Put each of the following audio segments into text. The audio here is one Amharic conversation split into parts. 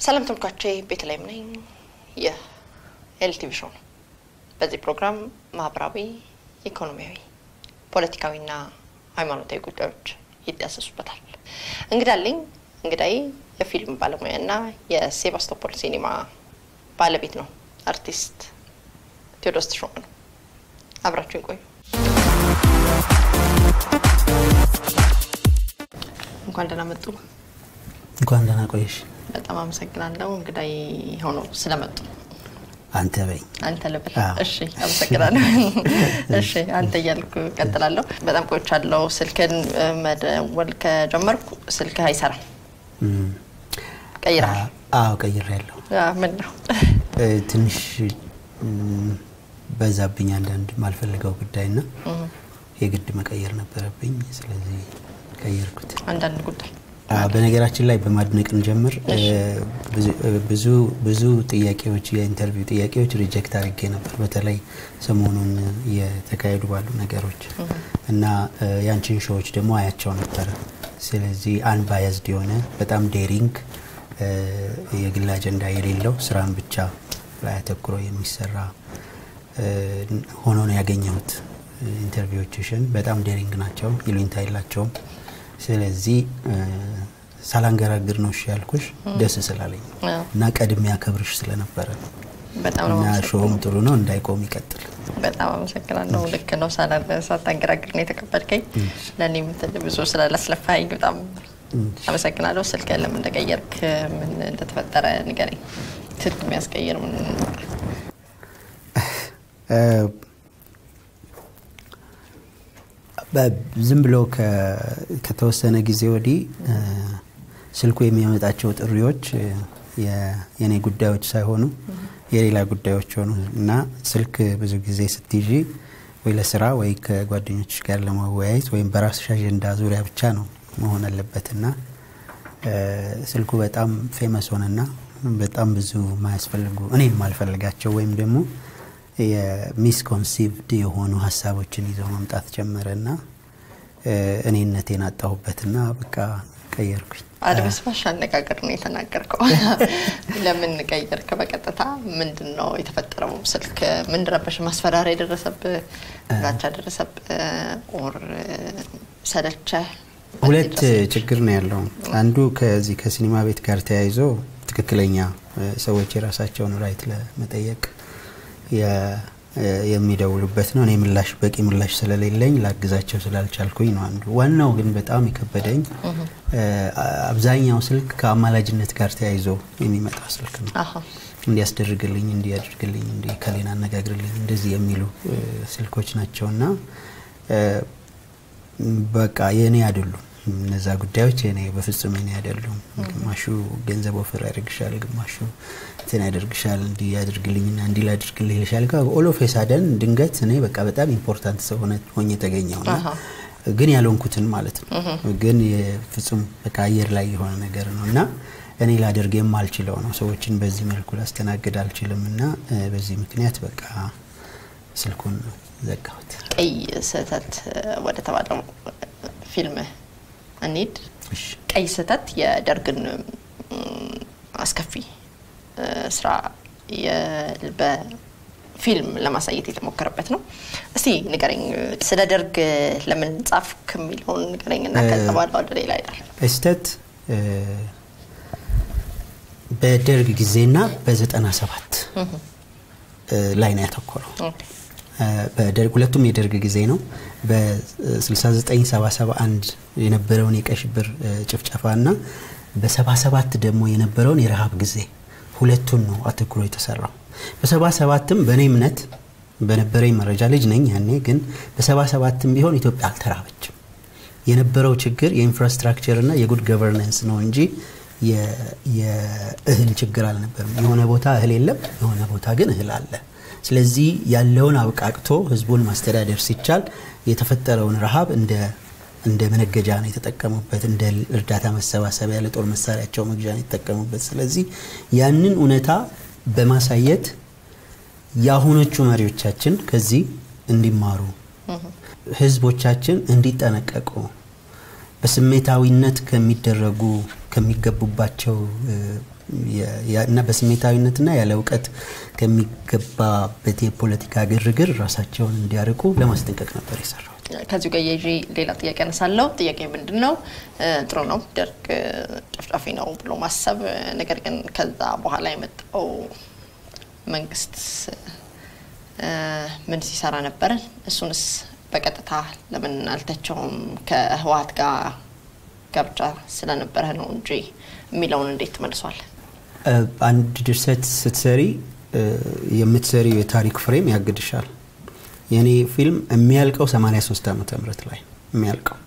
ሰላም ተመልካቾቼ፣ ቤተልሔም ነኝ። ይህ ኤልቲቪ ሾው ነው። በዚህ ፕሮግራም ማህበራዊ፣ ኢኮኖሚያዊ፣ ፖለቲካዊና ሃይማኖታዊ ጉዳዮች ይዳሰሱበታል። እንግዳ አለኝ እንግዳዬ የፊልም ባለሙያና የሴባስቶፖል ሲኒማ ባለቤት ነው። አርቲስት ቴዎድሮስ ተሾመ ነው። አብራችሁ ይቆዩ። እንኳን ደህና መጡ። እንኳን ደህና ቆየሽ። በጣም አመሰግናለሁ እንግዳይ ሆነው ስለመጡ። አንተ በይ። አንተ ልበል። እሺ አመሰግናለሁ። እሺ አንተ እያልኩ እቀጥላለሁ። በጣም ቆይቻለሁ። ስልክን መደወል ከጀመርኩ ስልክህ አይሰራም። ቀይረሃል? አዎ ቀይሬያለሁ። አ፣ ምን ነው? ትንሽ በዛብኝ አንዳንድ ማልፈልገው ጉዳይና የግድ መቀየር ነበረብኝ። ስለዚህ ቀየርኩት። አንዳንድ ጉዳይ በነገራችን ላይ በማድነቅ እንጀምር። ብዙ- ብዙ ብዙ ጥያቄዎች የ interview ጥያቄዎች reject አድርጌ ነበር፣ በተለይ ሰሞኑን የተካሄዱ ባሉ ነገሮች እና ያንቺን show ዎች ደግሞ አያቸው ነበረ። ስለዚህ unbiased የሆነ በጣም daring የግል አጀንዳ የሌለው ስራን ብቻ ላይ አተኩሮ የሚሰራ ሆኖ ነው ያገኘሁት። interview ዎችሽን በጣም daring ናቸው፣ ይሉኝታ የላቸውም። ስለዚህ ሳላንገራግር ነው እሺ ያልኩሽ ደስ ስላለኝ እና ቀድሜ ያከብርሽ ስለነበረ እና show ውም ጥሩ ነው እንዳይቆም ይቀጥል። በጣም አመሰግናለሁ። ልክ ነው። ሳታንገራግር ነው የተቀበልከኝ። ለእኔ ብዙ ስላላስለፋኝ በጣም አመሰግናለሁ። ስልክ ለምን እንደቀየርክ ምን እንደተፈጠረ ንገረኝ። ስልክ የሚያስቀይር ዝም ብሎ ከተወሰነ ጊዜ ወዲህ ስልኩ የሚያመጣቸው ጥሪዎች እ፣ የ- የኔ ጉዳዮች ሳይሆኑ የሌላ ጉዳዮች ሆኑ እና ስልክ ብዙ ጊዜ ስትይዢ ወይ ለስራ ወይ ከጓደኞች ጋር ለመወያየት ወይም በራስሽ አጀንዳ ዙሪያ ብቻ ነው መሆን አለበትና ስልኩ በጣም famous ሆነና በጣም ብዙ ማያስፈልጉ እኔ የማልፈልጋቸው ወይም ደግሞ የ misconceived የሆኑ ሀሳቦችን ይዘው መምጣት ጀመረና እኔነቴን አጣሁበትና በቃ ቀየርኩኝ። አድበስባሽ አነጋገር ነው የተናገርከው። ለምን ቀየርክ? በቀጥታ ምንድን ነው የተፈጠረው? ስልክ ምን ረበሽ? ማስፈራሪያ የደረሰብህ ዛቻ ደረሰብህ? or ሰለቸህ? ሁለት ችግር ነው ያለው። አንዱ ከዚህ ከሲኒማ ቤት ጋር ተያይዞ ትክክለኛ ሰዎች የራሳቸውን ራይት ለመጠየቅ የሚደውሉበት ነው። እኔ ምላሽ በቂ ምላሽ ስለሌለኝ ላግዛቸው ስላልቻልኩኝ ነው አንዱ። ዋናው ግን በጣም የከበደኝ አብዛኛው ስልክ ከአማላጅነት ጋር ተያይዞ የሚመጣ ስልክ ነው። እንዲያስደርግልኝ እንዲያደርግልኝ እንዲ ከሌና አነጋግርልኝ እንደዚህ የሚሉ ስልኮች ናቸውና በቃ የእኔ አይደሉም እነዛ ጉዳዮች የኔ በፍጹም የኔ አይደሉም። ግማሹ ገንዘብ offer ያደርግሻል፣ ግማሹ እንትን ያደርግሻል፣ እንዲህ ያደርግልኝና እንዲህ ላደርግልህ ይልሻል። all of sudden ድንገት እኔ በቃ በጣም important ሰው ሆኜ ተገኘውና አሃ። ግን ያልሆንኩትን ማለት ነው። ግን የፍጹም በቃ አየር ላይ የሆነ ነገር ነው እና እኔ ላደርግ የማልችለው ነው። ሰዎችን በዚህ መልኩ ላስተናግድ አልችልም እና በዚህ ምክንያት በቃ ስልኩን ዘጋሁት። ቀይ ስህተት ወደ ተባለው ፊልም እንሂድ። ቀይ ስህተት የደርግን አስከፊ ስራ በፊልም ለማሳየት የተሞከረበት ነው። እስቲ ንገረኝ ስለ ደርግ ለምን ጻፍክ የሚለውን ንገረኝ እና ከዛ በኋላ ወደ ሌላ ይላል። ስህተት በደርግ ጊዜና በዘጠና ሰባት ላይ ነው ያተኮረው። ሁለቱም የደርግ ጊዜ ነው። በ6971 የነበረውን የቀይ ሽብር እ፣ ጭፍጨፋና በ77 ደግሞ የነበረውን የረሃብ ጊዜ ሁለቱን ነው አተኩሮ የተሰራው። በ77ም በእኔ እምነት በነበረኝ መረጃ ልጅ ነኝ ያኔ፣ ግን በ77ም ቢሆን ኢትዮጵያ አልተራበችም። የነበረው ችግር የ infrastructure እና የ good governance ነው እንጂ የእህል ችግር አልነበርም። የሆነ ቦታ እህል የለም፣ የሆነ ቦታ ግን እህል አለ። ስለዚህ ያለውን አብቃቅቶ ህዝቡን ማስተዳደር ሲቻል የተፈጠረውን ረሃብ እንደ እንደ መነገጃ ነው የተጠቀሙበት፣ እንደ እርዳታ መሰባሰቢያ ለጦር መሳሪያቸው መግዣ ነው የተጠቀሙበት። ስለዚህ ያንን እውነታ በማሳየት የአሁኖቹ መሪዎቻችን ከዚህ እንዲማሩ፣ ህዝቦቻችን እንዲጠነቀቁ በስሜታዊነት ከሚደረጉ ከሚገቡባቸው እና በስሜታዊነትና ያለ እውቀት ከሚገባበት የፖለቲካ ግርግር ራሳቸውን እንዲያርቁ ለማስጠንቀቅ ነበር የሰራው። ከዚሁ ጋር የይዤ ሌላ ጥያቄ አነሳለሁ። ጥያቄ ምንድን ነው? ጥሩ ነው ደርግ ጨፍጫፊ ነው ብሎ ማሰብ፣ ነገር ግን ከዛ በኋላ የመጣው መንግስት ምን ሲሰራ ነበረ? እሱንስ በቀጥታ ለምን አልተቸውም? ከህወሀት ጋር ጋብቻ ስለነበረ ነው እንጂ የሚለውን እንዴት ትመልሷል? አንድ ድርሰት ስትሰሪ የምትሰሪው የታሪክ ፍሬም ያግድሻል። የኔ ፊልም የሚያልቀው 83 ዓመተ ምህረት ላይ የሚያልቀው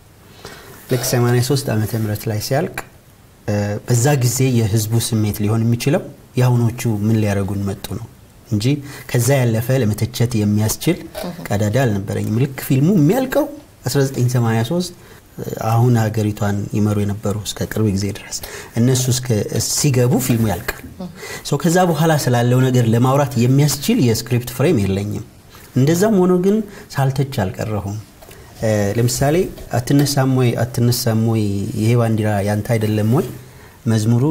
ልክ 83 ዓመተ ምህረት ላይ ሲያልቅ በዛ ጊዜ የህዝቡ ስሜት ሊሆን የሚችለው የአሁኖቹ ምን ሊያደርጉን መጡ ነው እንጂ ከዛ ያለፈ ለመተቸት የሚያስችል ቀዳዳ አልነበረኝም። ልክ ፊልሙ የሚያልቀው 1983 አሁን ሀገሪቷን ይመሩ የነበሩ እስከ ቅርብ ጊዜ ድረስ እነሱ ሲገቡ ፊልሙ ያልቃል። ከዛ በኋላ ስላለው ነገር ለማውራት የሚያስችል የ script frame የለኝም። እንደዛም ሆኖ ግን ሳልተች አልቀረሁም። ለምሳሌ አትነሳም ወይ አትነሳም ወይ ይሄ ባንዲራ ያንተ አይደለም ወይ መዝሙሩ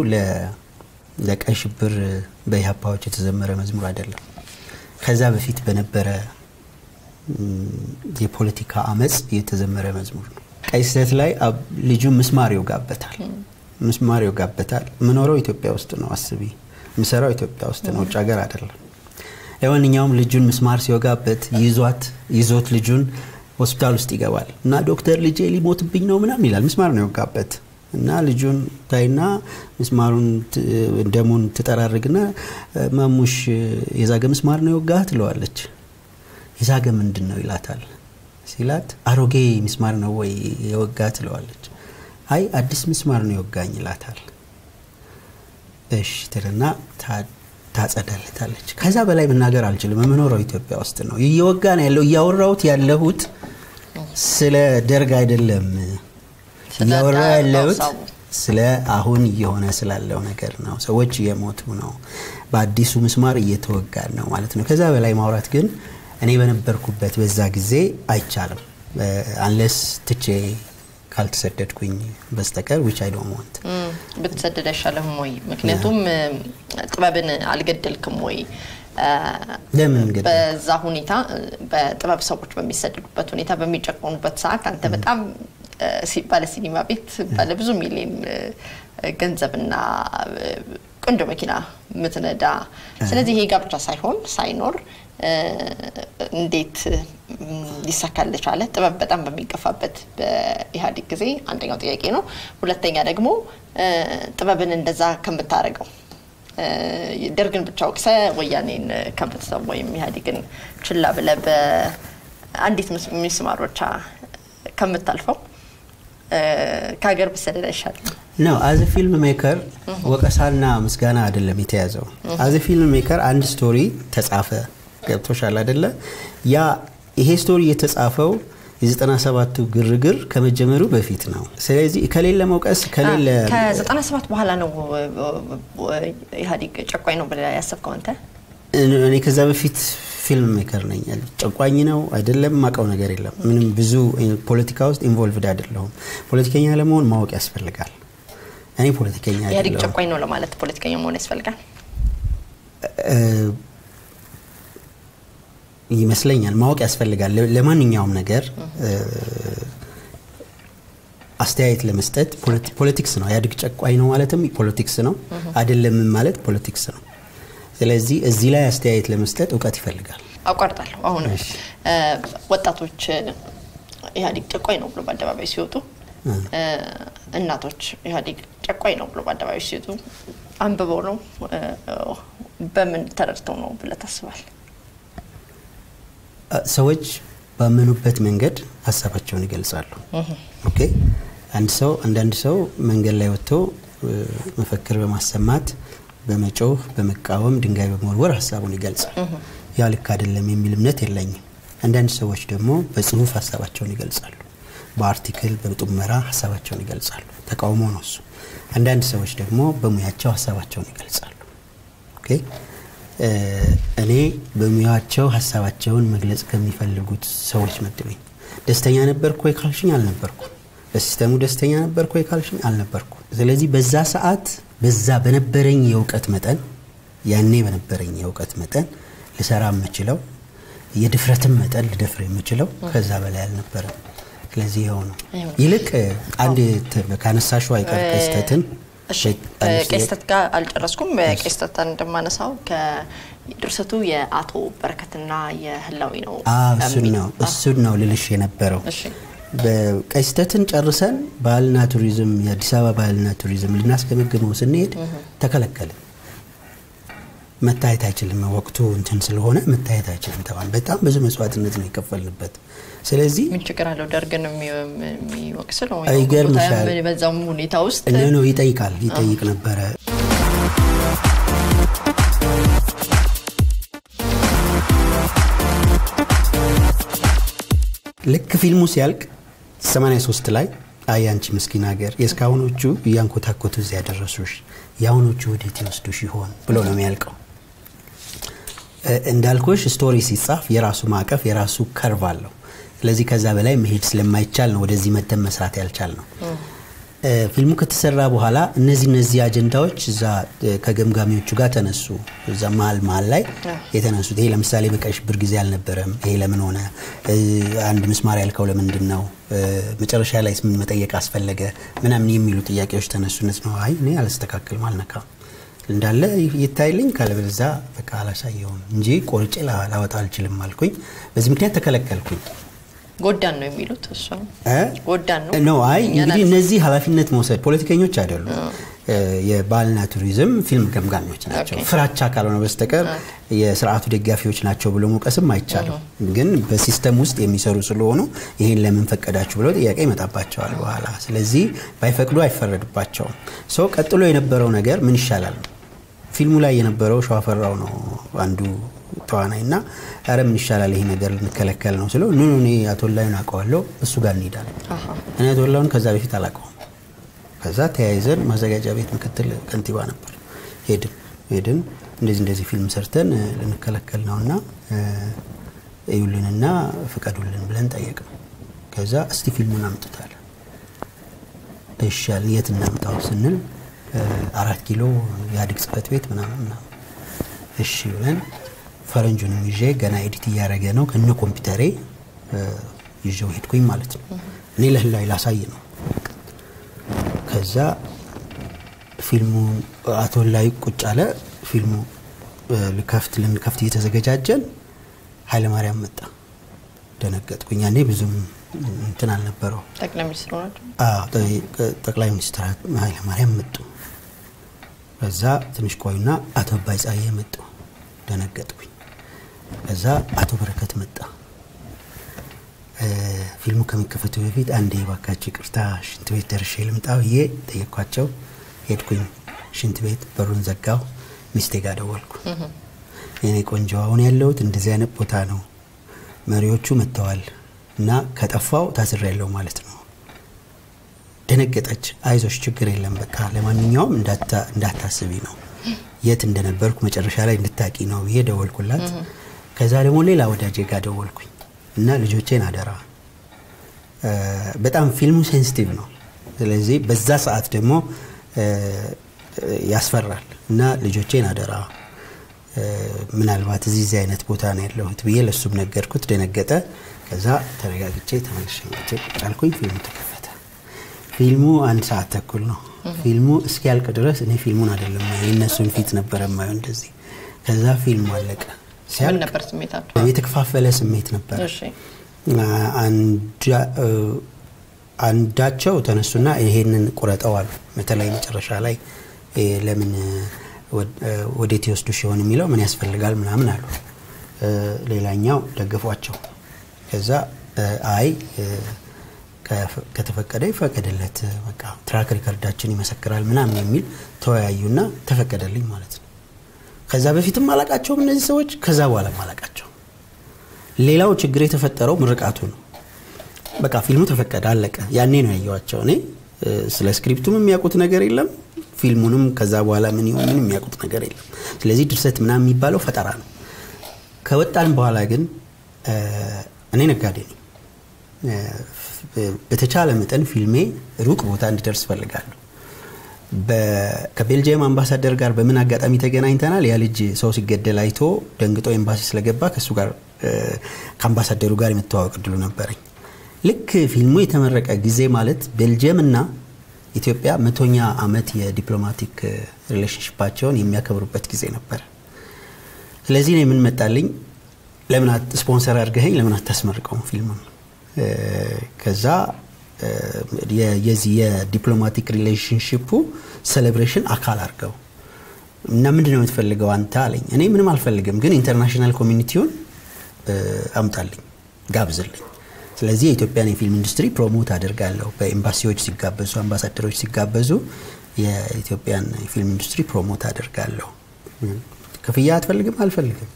ለቀይ ሽብር በኢህአፓዎች የተዘመረ መዝሙር አይደለም። ከዛ በፊት በነበረ የፖለቲካ አመፅ የተዘመረ መዝሙር ነው። ቀይ ስህተት ላይ ልጁ ምስማር ይወጋበታል። ምስማር ይወጋበታል። ምኖረው ኢትዮጵያ ውስጥ ነው። አስቢ፣ ምሰራው ኢትዮጵያ ውስጥ ነው፣ ውጭ ሀገር አይደለም። ለማንኛውም ልጁን ምስማር ሲወጋበት ይዟት ይዞት ልጁን ሆስፒታል ውስጥ ይገባል እና ዶክተር ልጄ ሊሞትብኝ ነው ምናምን ይላል። ምስማር ነው የወጋበት እና ልጁን ታይና ምስማሩን ደሙን ትጠራርግና ማሙሽ የዛገ ምስማር ነው የወጋ ትለዋለች። የዛገ ምንድን ነው ይላታል። ሲላት አሮጌ ምስማር ነው ወይ የወጋ ትለዋለች። አይ አዲስ ምስማር ነው የወጋኝ ይላታል። እሽ ትልና ታጸዳለታለች። ከዛ በላይ መናገር አልችልም። የምኖረው ኢትዮጵያ ውስጥ ነው። እየወጋ ነው ያለው። እያወራሁት ያለሁት ስለ ደርግ አይደለም። እያወራ ያለሁት ስለ አሁን እየሆነ ስላለው ነገር ነው። ሰዎች እየሞቱ ነው። በአዲሱ ምስማር እየተወጋን ነው ማለት ነው። ከዛ በላይ ማውራት ግን እኔ በነበርኩበት በዛ ጊዜ አይቻልም። unless ትቼ ካልተሰደድኩኝ በስተቀር which I don't want ብትሰደድ አይሻልህም ወይ? ምክንያቱም ጥበብን አልገደልክም ወይ? ለምን በዛ ሁኔታ በጥበብ ሰዎች በሚሰደዱበት ሁኔታ በሚጨቆኑበት ሰዓት አንተ በጣም ባለ ሲኒማ ቤት ባለ ብዙ ሚሊዮን ገንዘብና ቆንጆ መኪና ምትነዳ፣ ስለዚህ ይሄ ጋብቻ ሳይሆን ሳይኖር እንዴት ሊሳካል ቻለ? ጥበብ በጣም በሚገፋበት በኢህአዴግ ጊዜ አንደኛው ጥያቄ ነው። ሁለተኛ ደግሞ ጥበብን እንደዛ ከምታደርገው ደርግን ብቻ ወቅሰህ ወያኔን ከምትሰው ወይም ኢህአዴግን ችላ ብለህ በአንዲት ሚስማር ብቻ ከምታልፈው ከሀገር ብሰደድ አይሻልም? No as a film maker ወቀሳና ምስጋና አይደለም የተያዘው። as a film maker አንድ story ተጻፈ። ገብቶሻል አይደለ? ያ ይሄ story የተጻፈው የዘጠና ሰባቱ ግርግር ከመጀመሩ በፊት ነው። ስለዚህ ከሌለ መውቀስ ከሌለ ከዘጠና ሰባት በኋላ ነው ኢህአዴግ ጨቋኝ ነው ብለህ ያሰብከው አንተ? እኔ ከዛ በፊት film maker ነኝ። ጨቋኝ ነው አይደለም ማቀው ነገር የለም። ምንም ብዙ ፖለቲካ ውስጥ involved አይደለሁም። ፖለቲከኛ ለመሆን ማወቅ ያስፈልጋል። እኔ ፖለቲከኛ ኢህአዴግ ጨቋኝ ነው ለማለት ፖለቲከኛ መሆን ያስፈልጋል ይመስለኛል። ማወቅ ያስፈልጋል። ለማንኛውም ነገር አስተያየት ለመስጠት ፖለቲክስ ነው። ኢህአዴግ ጨቋኝ ነው ማለትም ፖለቲክስ ነው፣ አይደለም ማለት ፖለቲክስ ነው። ስለዚህ እዚህ ላይ አስተያየት ለመስጠት እውቀት ይፈልጋል። አቋርጣለሁ። አሁን ወጣቶች ኢህአዴግ ጨቋኝ ነው ብሎ በአደባባይ ሲወጡ፣ እናቶች ኢህአዴግ ጨቋኝ ነው ብሎ በአደባባይ ሲወጡ አንብበው ነው በምን ተረድተው ነው ብለህ ታስባል? ሰዎች ባመኑበት መንገድ ሀሳባቸውን ይገልጻሉ። okay አንድ ሰው አንዳንድ ሰው መንገድ ላይ ወጥቶ መፈክር በማሰማት በመጮህ በመቃወም ድንጋይ በመወርወር ሀሳቡን ይገልጻል። ያ ልክ አይደለም የሚል እምነት የለኝም። አንዳንድ ሰዎች ደግሞ በጽሁፍ ሀሳባቸውን ይገልጻሉ። በ article በጡመራ ሀሳባቸውን ይገልጻሉ። ተቃውሞ ነው እሱ። አንዳንድ ሰዎች ደግሞ በሙያቸው ሀሳባቸውን ይገልጻሉ። okay እኔ በሙያቸው ሀሳባቸውን መግለጽ ከሚፈልጉት ሰዎች መድበኝ። ደስተኛ ነበርኩ ወይ ካልሽኝ አልነበርኩ። በ system ኡ ደስተኛ ነበርኩ ወይ ካልሽኝ አልነበርኩ። ስለዚህ በዛ ሰዓት በዛ በነበረኝ የእውቀት መጠን ያኔ በነበረኝ የእውቀት መጠን ልሰራ የምችለው የድፍረትን መጠን ልደፍር የምችለው ከዛ በላይ አልነበረም። ስለዚህ ይኸው ነው። ይልቅ አንድ ካነሳሹ አይቀር ክስተትን ከስተት ጋር አልጨረስኩም። ከስተት እንደማነሳው ከድርሰቱ የአቶ በረከትና የህላዊ ነው። እሱን ነው እሱን ነው ልልሽ የነበረው። በቀስተትን ጨርሰን ባህልና ቱሪዝም የአዲስ አበባ ባህልና ቱሪዝም ልናስገመግመው ስንሄድ ተከለከልን። መታየት አይችልም፣ ወቅቱ እንትን ስለሆነ መታየት አይችልም ተባል። በጣም ብዙ መስዋዕትነት ነው የከፈልንበት። ስለዚህ ምን ችግር አለው? ደርግን የሚወቅስ ነው ይገርምሻል። በዛም ሁኔታ ውስጥ ነው ይጠይቃል ይጠይቅ ነበረ። ልክ ፊልሙ ሲያልቅ 83 ላይ አይ አንቺ ምስኪን ሀገር የእስካሁኖቹ እያንኮታኮቱ እዚያ ያደረሱሽ የአሁኖቹ ወዴት ይወስዱሽ ይሆን ብሎ ነው የሚያልቀው። እንዳልኩሽ story ሲጻፍ የራሱ ማዕቀፍ የራሱ curve አለው። ስለዚህ ከዛ በላይ መሄድ ስለማይቻል ነው ወደዚህ መተን መስራት ያልቻል ነው። ፊልሙ ከተሰራ በኋላ እነዚህ እነዚህ አጀንዳዎች እዛ ከገምጋሚዎቹ ጋር ተነሱ። እዛ መሀል መሀል ላይ የተነሱት ይሄ ለምሳሌ በቀይ ሽብር ጊዜ አልነበረም፣ ይሄ ለምን ሆነ፣ አንድ ምስማር ያልከው ለምንድን ነው፣ መጨረሻ ላይ ምን መጠየቅ አስፈለገ፣ ምናምን የሚሉ ጥያቄዎች ተነሱነት ነው። አይ እኔ አላስተካክልም፣ አልነካም እንዳለ ይታይልኝ ካለበለዛ በቃ አላሳየውም እንጂ ቆርጬ ላወጣ አልችልም አልኩኝ። በዚህ ምክንያት ተከለከልኩኝ። ጎዳን ነው የሚሉት እሱ ጎዳን ነው ነው። አይ እንግዲህ እነዚህ ኃላፊነት መውሰድ ፖለቲከኞች አይደሉም። የባህልና ቱሪዝም ፊልም ገምጋሚዎች ናቸው። ፍራቻ ካልሆነ በስተቀር የስርዓቱ ደጋፊዎች ናቸው ብሎ መውቀስም አይቻልም። ግን በሲስተም ውስጥ የሚሰሩ ስለሆኑ ይህን ለምን ፈቀዳችሁ ብለው ጥያቄ ይመጣባቸዋል በኋላ። ስለዚህ ባይፈቅዱ አይፈረድባቸውም። ሰው ቀጥሎ የነበረው ነገር ምን ይሻላል ነው። ፊልሙ ላይ የነበረው ሸዋፈራው ነው አንዱ ተዋናይ እና ኧረ ምን ይሻላል ይሄ ነገር ልንከለከል ነው ስለው ኑ እኔ አቶ ላዩን አውቀዋለሁ እሱ ጋር እንሄዳለን። እኔ አቶ ላዩን ከዛ በፊት አላውቀውም። ከዛ ተያይዘን ማዘጋጃ ቤት ምክትል ከንቲባ ነበር። ሄድን ሄድን እንደዚህ እንደዚህ ፊልም ሰርተን ልንከለከል ነው እና እዩልንና ፍቀዱልን ብለን ጠየቅን። ከዛ እስቲ ፊልሙን አምጡት ተባል። ይሻል የት እናምጣው ስንል አራት ኪሎ የኢህአዴግ ጽሕፈት ቤት ምናምን ምናምን እሺ ብለን ፈረንጁንም ይዤ ገና edit እያደረገ ነው ከነ ኮምፒውተሬ ይዤው ሄድኩኝ ማለት ነው። እኔ ለህላዊ ላሳይ ነው። ከዛ ፊልሙ አቶ ላይ ቁጭ አለ። ፊልሙ ልከፍት ልንከፍት እየተዘገጃጀን ኃይለማርያም መጣ። ደነገጥኩኝ። ያኔ ብዙም እንትን አልነበረው። ጠቅላይ ሚኒስትሩ ናቸው። ጠቅላይ ሚኒስትር ኃይለማርያም መጡ። ከዛ ትንሽ ቆዩና አቶ አባይ ጸሐዬ መጡ። ደነገጥኩኝ። ከዛ አቶ በረከት መጣ። ፊልሙ ከመከፈቱ በፊት አንዴ ባካቸው ይቅርታ ሽንት ቤት ደርሼ ልምጣ ብዬ ጠየኳቸው። ሄድኩኝ ሽንት ቤት፣ በሩን ዘጋው። ሚስቴ ጋር ደወልኩ። የኔ ቆንጆ አሁን ያለሁት እንደዚህ አይነት ቦታ ነው። መሪዎቹ መጥተዋል እና ከጠፋው ታስሬ ያለው ማለት ነው። ደነገጠች። አይዞሽ ችግር የለም በቃ ለማንኛውም እንዳታስቢ ነው የት እንደነበርኩ መጨረሻ ላይ እንድታቂ ነው ብዬ ደወልኩላት። ከዛ ደግሞ ሌላ ወዳጄ ጋር ደወልኩኝ እና ልጆቼን አደራ፣ በጣም ፊልሙ ሴንሲቲቭ ነው። ስለዚህ በዛ ሰዓት ደግሞ ያስፈራል እና ልጆቼን አደራ፣ ምናልባት እዚህ አይነት ቦታ ነው ያለሁት ብዬ ለሱም ነገርኩት። ደነገጠ። ከዛ ተረጋግቼ ተመልሼ አልኩኝ። ፊልሙ ተከፈተ። ፊልሙ አንድ ሰዓት ተኩል ነው። ፊልሙ እስኪያልቅ ድረስ እኔ ፊልሙን አይደለም የእነሱን ፊት ነበረ ማየው እንደዚህ። ከዛ ፊልሙ አለቀ። ምን ነበር? የተከፋፈለ ስሜት ነበር። አንዳቸው ተነሱና ይሄንን ቁረጠው አሉ። በተለይ መጨረሻ ላይ ለምን ወዴት ይወስዱሽ ይሆን የሚለው ምን ያስፈልጋል ምናምን አሉ። ሌላኛው ደገፏቸው። ከዛ አይ ከተፈቀደ ይፈቀድለት፣ በቃ track record ኣችን ይመሰክራል ምናምን የሚል ተወያዩና ተፈቀደልኝ ማለት ነው። ከዛ በፊትም አላቃቸውም እነዚህ ሰዎች፣ ከዛ በኋላም አላቃቸው። ሌላው ችግር የተፈጠረው ምርቃቱ ነው። በቃ ፊልሙ ተፈቀደ፣ አለቀ። ያኔ ነው ያየዋቸው። እኔ ስለ ስክሪፕቱም የሚያውቁት ነገር የለም፣ ፊልሙንም ከዛ በኋላ ምን ይሆን ምን የሚያውቁት ነገር የለም። ስለዚህ ድርሰት ምናምን የሚባለው ፈጠራ ነው። ከወጣን በኋላ ግን እኔ ነጋዴ ነኝ። በተቻለ መጠን ፊልሜ ሩቅ ቦታ እንዲደርስ እፈልጋለሁ። ከቤልጅየም አምባሳደር ጋር በምን አጋጣሚ ተገናኝተናል። ያ ልጅ ሰው ሲገደል አይቶ ደንግጦ ኤምባሲ ስለገባ ከእሱ ጋር ከአምባሳደሩ ጋር የመተዋወቅ እድሉ ነበረኝ። ልክ ፊልሙ የተመረቀ ጊዜ ማለት ቤልጅየም እና ኢትዮጵያ መቶኛ ዓመት የ diplomatic relationship ኣቸውን የሚያከብሩበት ጊዜ ነበር። ስለዚህ ነው የምንመጣልኝ ለምን ስፖንሰር አድርገኸኝ ለምን አታስመርቀውም ፊልሙን? ከዛ የዚህ የ diplomatic relationship ኡ celebration አካል አድርገው እና ምንድን ነው የምትፈልገው አንተ አለኝ። እኔ ምንም አልፈልግም፣ ግን international community ውን አምጣልኝ፣ ጋብዝልኝ። ስለዚህ የኢትዮጵያን የፊልም ኢንዱስትሪ promote አድርጋለሁ። በኤምባሲዎች ሲጋበዙ፣ አምባሳደሮች ሲጋበዙ የኢትዮጵያን የፊልም ኢንዱስትሪ promote አድርጋለሁ። ክፍያ አትፈልግም? አልፈልግም።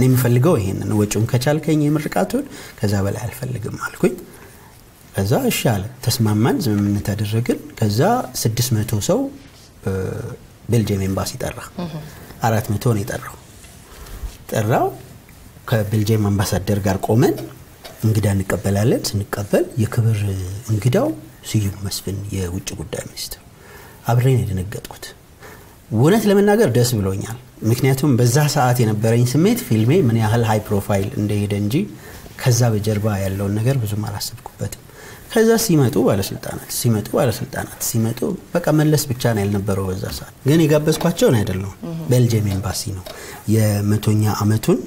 እኔ የምፈልገው ይሄንን ወጪውን ከቻልከኝ የምርቃቱን ከዛ በላይ አልፈልግም አልኩኝ። ከዛ እሺ አለ። ተስማማን፣ ስምምነት አደረግን። ከዛ ስድስት መቶ ሰው ቤልጅየም ኤምባሲ ጠራ። አራት መቶ ነው የጠራው። ጠራው ከቤልጅየም አምባሳደር ጋር ቆመን እንግዳ እንቀበላለን። ስንቀበል የክብር እንግዳው ስዩም መስፍን የውጭ ጉዳይ ሚኒስትር። አብሬ ነው የደነገጥኩት። እውነት ለመናገር ደስ ብሎኛል። ምክንያቱም በዛ ሰዓት የነበረኝ ስሜት ፊልሜ ምን ያህል high profile እንደሄደ እንጂ ከዛ በጀርባ ያለውን ነገር ብዙም አላሰብኩበትም። ከዛ ሲመጡ ባለስልጣናት ሲመጡ ባለስልጣናት ሲመጡ በቃ መለስ ብቻ ነው ያልነበረው። በዛ ሰዓት ግን የጋበዝኳቸውን አይደለም፣ ቤልጅየም ኤምባሲ ነው የመቶኛ ዓመቱን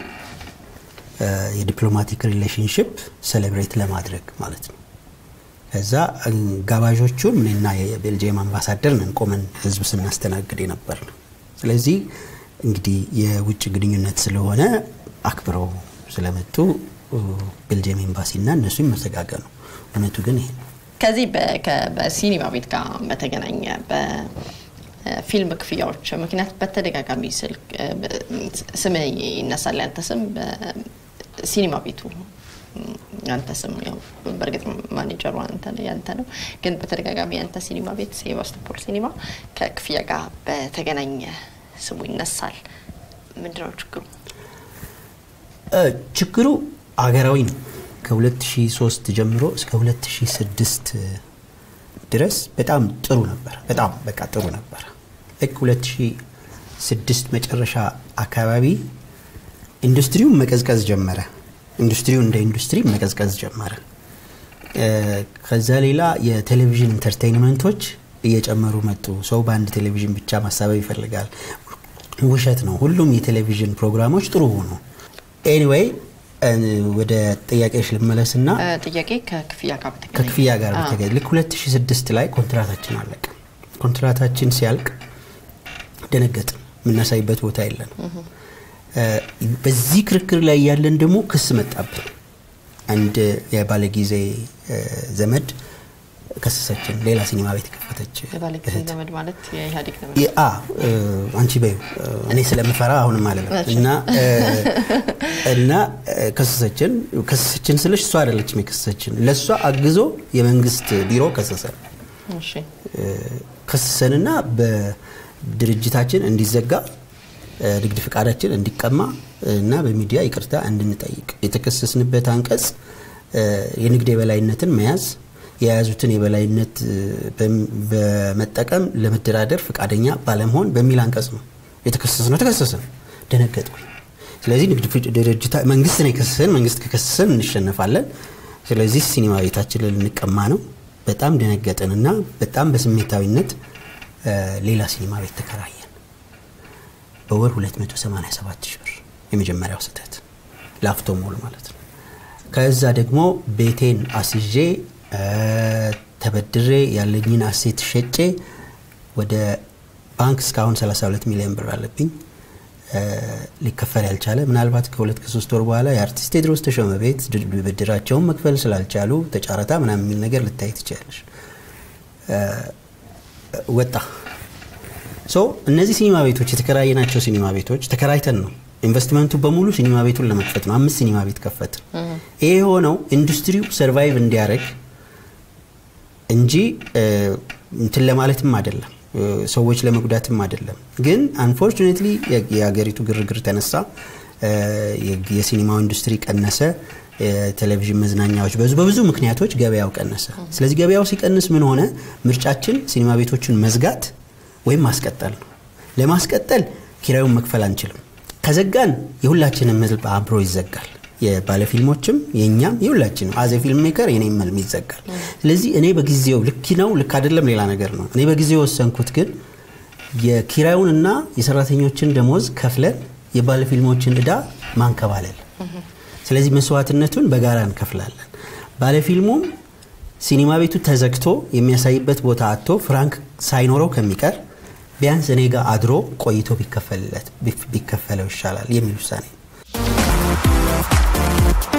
የ diplomatic relationship celebrate ለማድረግ ማለት ነው። ከዛ ጋባዦቹን እኔና የቤልጅየም አምባሳደር ነን ቆመን ህዝብ ስናስተናግድ የነበር ነው። ስለዚህ እንግዲህ የውጭ ግንኙነት ስለሆነ አክብረው ስለመጡ ቤልጅየም ኤምባሲና እነሱ ይመሰጋገኑ። እውነቱ ግን ይሄ ከዚህ በሲኒማ ቤት ጋር በተገናኘ በፊልም ክፍያዎች ምክንያት በተደጋጋሚ ስም ይነሳል። ያንተ ስም ሲኒማ ቤቱ ያንተ ስም በእርግጥ ማኔጀሩ ያንተ ነው፣ ግን በተደጋጋሚ ያንተ ሲኒማ ቤት ሴባስቶፖል ሲኒማ ከክፍያ ጋር በተገናኘ ስሙ ይነሳል። ምንድነው ችግሩ? ችግሩ አገራዊ ነው። ከ2003 ጀምሮ እስከ 2006 ድረስ በጣም ጥሩ ነበር። በጣም በቃ ጥሩ ነበር። ልክ 2006 መጨረሻ አካባቢ ኢንዱስትሪው መቀዝቀዝ ጀመረ። ኢንዱስትሪው እንደ ኢንዱስትሪ መቀዝቀዝ ጀመረ። ከዛ ሌላ የቴሌቪዥን entertainment ኦች እየጨመሩ መጡ። ሰው በአንድ ቴሌቪዥን ብቻ መሳብ ይፈልጋል። ውሸት ነው። ሁሉም የቴሌቪዥን ፕሮግራሞች ጥሩ ሆኑ። anyway ወደ ጥያቄዎች ልመለስና ጥያቄ ከክፍያ ጋር ከክፍያ ጋር ልክ 2006 ላይ ኮንትራታችን አለቀ። ኮንትራታችን ሲያልቅ ደነገጥን። የምናሳይበት ቦታ የለን። በዚህ ክርክር ላይ ያለን ደግሞ ክስ መጣብን። አንድ የባለጊዜ ዘመድ ከሰሰችን። ሌላ ሲኒማ ቤት ከፈተች። የባለጊዜ ዘመድ ማለት የኢህአዴግ ዘመድ አንቺ በይው እኔ ስለምፈራ አሁንም አለ እና እና ከሰሰችን። ከሰሰችን ስልሽ እሷ አይደለችም የከሰሰችን፣ ለእሷ አግዞ የመንግስት ቢሮ ከሰሰን። ከሰሰንና በድርጅታችን እንዲዘጋ ንግድ ፍቃዳችን እንዲቀማ እና በሚዲያ ይቅርታ እንድንጠይቅ የተከሰስንበት አንቀጽ የንግድ የበላይነትን መያዝ የያዙትን የበላይነት በመጠቀም ለመደራደር ፈቃደኛ ባለመሆን በሚል አንቀጽ ነው የተከሰስ ነው። ተከሰስን። ደነገጥኩኝ። ስለዚህ ንግድ ድርጅታ መንግስት ነው የከሰሰን። መንግስት ከከሰሰን እንሸነፋለን። ስለዚህ ሲኒማ ቤታችንን ልንቀማ ነው። በጣም ደነገጥን እና በጣም በስሜታዊነት ሌላ ሲኒማ ቤት ተከራየን። በወር 287 ሺህ ብር የመጀመሪያው ስህተት ላፍቶ ሞል ማለት ነው። ከዛ ደግሞ ቤቴን አስይዤ ተበድሬ ያለኝን asset ሸጬ ወደ ባንክ እስካሁን 32 ሚሊዮን ብር አለብኝ ሊከፈል ያልቻለ ምናልባት ከሁለት ከሶስት ወር በኋላ የአርቲስት ቴድሮስ ተሾመ ቤት ብድራቸውን መክፈል ስላልቻሉ ጨረታ ምናምን የሚል ነገር ልታይ ትችላለች። ወጣ so እነዚህ ሲኒማ ቤቶች የተከራየናቸው ሲኒማ ቤቶች ተከራይተን ነው ኢንቨስትመንቱ በሙሉ ሲኒማ ቤቱን ለመክፈት ነው። አምስት ሲኒማ ቤት ከፈት። ይሄ የሆነው ኢንዱስትሪው survive እንዲያደርግ እንጂ እንትን ለማለትም አይደለም፣ ሰዎች ለመጉዳትም አይደለም። ግን unfortunately የሀገሪቱ ግርግር ተነሳ፣ የሲኒማው ኢንዱስትሪ ቀነሰ፣ የቴሌቪዥን መዝናኛዎች በብዙ ምክንያቶች ገበያው ቀነሰ። ስለዚህ ገበያው ሲቀንስ ምን ሆነ? ምርጫችን ሲኒማ ቤቶችን መዝጋት ወይም ማስቀጠል ነው። ለማስቀጠል ኪራዩን መክፈል አንችልም። ከዘጋን የሁላችንም ህዝብ አብሮ ይዘጋል። የባለፊልሞችም የእኛም የሁላችንም አዘ ፊልም ሜከር የኔም ህልም ይዘጋል። ስለዚህ እኔ በጊዜው ልክ ነው ልክ አይደለም ሌላ ነገር ነው። እኔ በጊዜው ወሰንኩት ግን የኪራዩንና የሰራተኞችን ደሞዝ ከፍለን የባለፊልሞችን እዳ ማንከባለል። ስለዚህ መስዋዕትነቱን በጋራ እንከፍላለን። ባለፊልሙም ሲኒማ ቤቱ ተዘግቶ የሚያሳይበት ቦታ አጥቶ ፍራንክ ሳይኖረው ከሚቀር ቢያንስ እኔ ጋር አድሮ ቆይቶ ቢከፈለው ይሻላል የሚል ውሳኔ Thank you